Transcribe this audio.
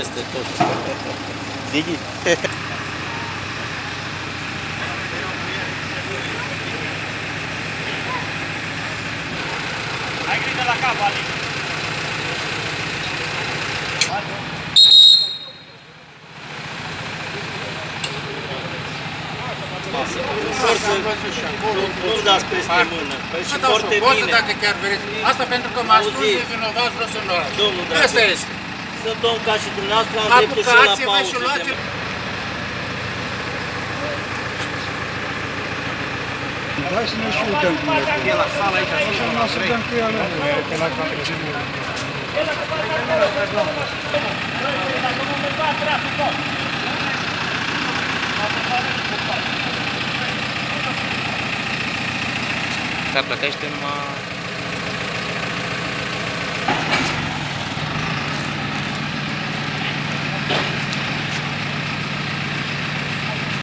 peste tot. Ziggy. Ai grijă la cap, Ali. Forță, nu, nu dați peste mână. Păi și foarte bine. dacă chiar vreți. Asta pentru că m-ați spus vinovat vreau să nu Asta este. Sunt om ca și dumneavoastră, am dreptul și la pauză. Da, și să ne și uităm cu el. Așa nu să cu el. Dar plătește numai...